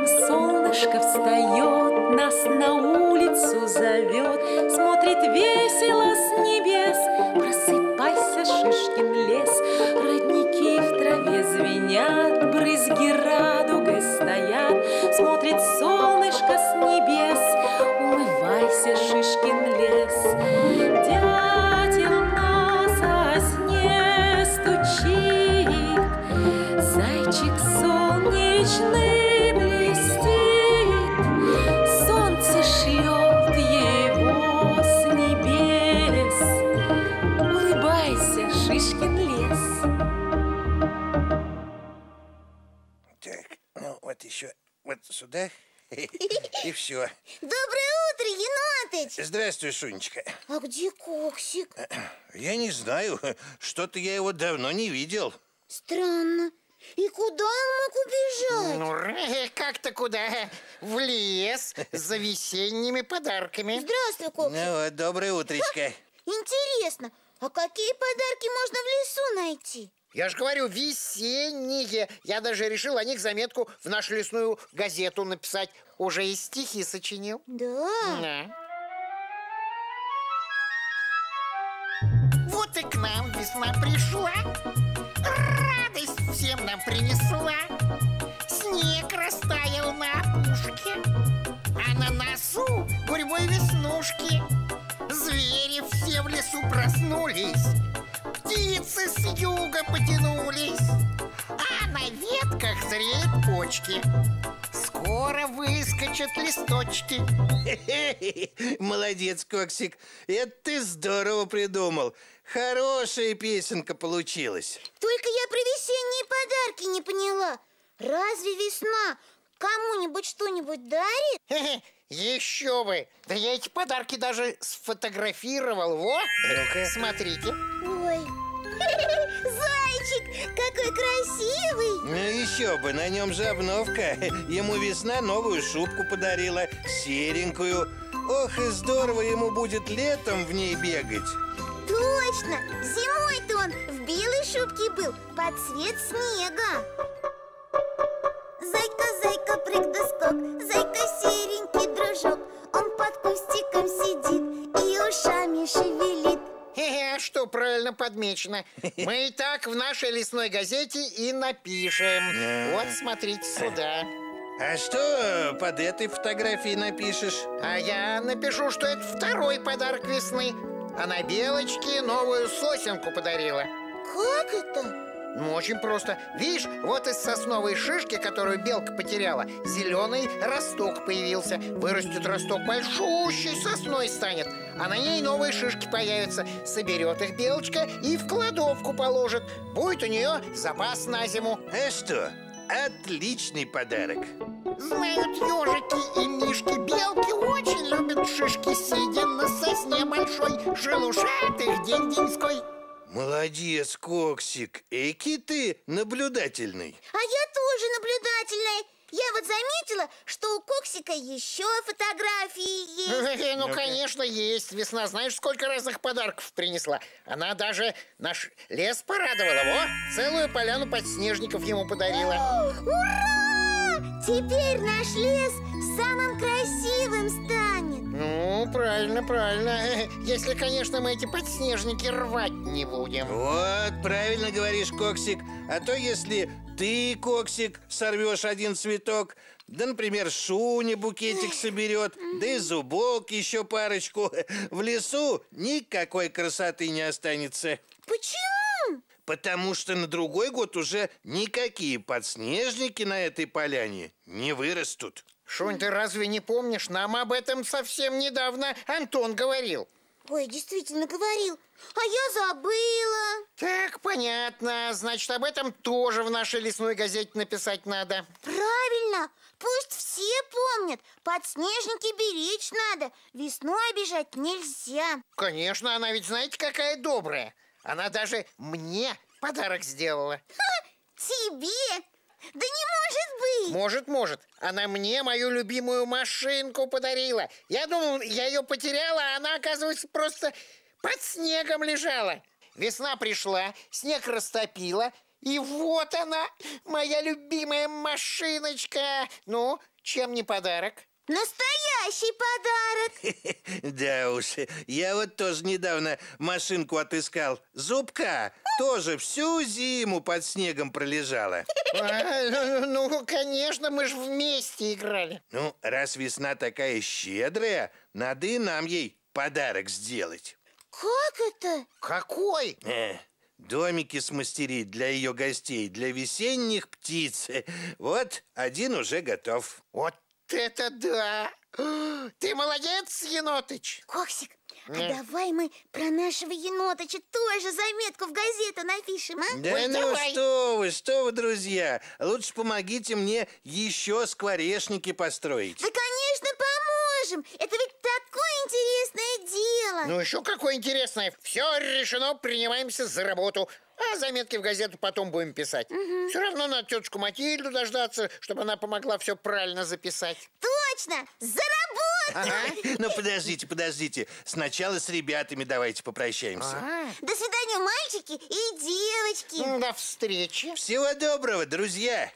утром солнышко встает, нас на улицу зовет, смотрит весело с небес. Просыпайся, Шишкин сюда. И все. Доброе утро, енотыч! Здравствуй, Шунечка. А где Коксик? Я не знаю, что-то я его давно не видел. Странно. И куда он мог убежать? Ну, э, как-то куда? В лес за весенними подарками. Здравствуй, Коксик. Ну вот, доброе утречко. Интересно, а какие подарки можно в лесу найти? Я же говорю, весенние. Я даже решил о них заметку в нашу лесную газету написать. Уже и стихи сочинил. Да. Да. Вот и к нам весна пришла, радость всем нам принесла. Снег растаял на опушке, а на носу гурьбой веснушки. Звери все в лесу проснулись, птицы с юга потянулись, а на ветках зреют почки. Скоро выскочат листочки. Молодец, Коксик. Это ты здорово придумал. Хорошая песенка получилась. Только я про весенние подарки не поняла. Разве весна кому-нибудь что-нибудь дарит? Хе-хе, Еще бы! Да я эти подарки даже сфотографировал. Во! Смотрите. Какой красивый! Ну еще бы, на нем же обновка. Ему весна новую шубку подарила, серенькую. Ох, и здорово ему будет летом в ней бегать. Точно! Зимой-то он в белой шубке был, под цвет снега. Зайка, зайка, прыг да скок, зайка правильно подмечено. Мы и так в нашей лесной газете и напишем. Вот, смотрите сюда. А что под этой фотографией напишешь? А я напишу, что это второй подарок весны. Она белочке новую сосенку подарила. Как это? Ну, очень просто. Видишь, вот из сосновой шишки, которую белка потеряла, зеленый росток появился. Вырастет росток большущий, сосной станет. А на ней новые шишки появятся. Соберет их белочка и в кладовку положит. Будет у нее запас на зиму. А что? Отличный подарок. Знают ежики и мишки Белки очень любят шишки Сидя на сосне большой Шелушат их день-деньской Молодец, Коксик. Экий ты наблюдательный. А я тоже наблюдательная. Я вот заметила, что у Коксика еще фотографии есть. Ну, конечно, есть Весна, знаешь, сколько разных подарков принесла Она даже наш лес порадовала Во, целую поляну подснежников ему подарила Ура! Теперь наш лес самым красивым станет. Ну, правильно, правильно Если, конечно, мы эти подснежники рвать не будем Вот, правильно говоришь, Коксик. А то если ты, Коксик, сорвешь один цветок, да, например, Шуня букетик соберет, да и Зубок еще парочку, в лесу никакой красоты не останется. Почему? Потому что на другой год уже никакие подснежники на этой поляне не вырастут. Шунь, ты разве не помнишь? Нам об этом совсем недавно Антон говорил Ой, действительно говорил. А я забыла. Так, понятно. Значит, об этом тоже в нашей лесной газете написать надо. Правильно. Пусть все помнят. Подснежники беречь надо. Весну обижать нельзя. Конечно, она ведь знаете, какая добрая. Она даже мне подарок сделала. Тебе? Да не может быть. Может, может. Она мне мою любимую машинку подарила. Я думал, я ее потеряла, а она, оказывается, просто под снегом лежала. Весна пришла, снег растопила, И вот она, моя любимая машиночка. Ну, чем не подарок? Настоящий подарок Да уж, я вот тоже недавно машинку отыскал. Зубка тоже всю зиму под снегом пролежала. А, ну, конечно, мы же вместе играли. Ну, раз весна такая щедрая, надо и нам ей подарок сделать. Как это? Какой? Э, домики смастерить для ее гостей, для весенних птиц. Вот один уже готов. Вот это да! Ты молодец, енотыч! Коксик, а давай мы про нашего енотыча тоже заметку в газету напишем, а? Да Ой, ну давай. что вы, что вы, друзья, лучше помогите мне еще скворечники построить. Да, конечно, поможем! Это ведь такое интересное дело! Ну еще какое интересное. Все решено, принимаемся за работу. А заметки в газету потом будем писать. Все равно надо тетушку Матильду дождаться, чтобы она помогла все правильно записать. Точно! За работу! Ага. Ну подождите, подождите, сначала с ребятами давайте попрощаемся. А, До свидания, мальчики и девочки! До встречи. Всего доброго, друзья!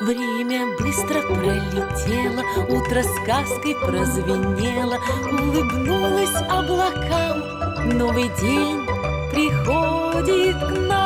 Время быстро пролетело, утро сказкой прозвенело, улыбнулось облакам. Новый день приходит к нам.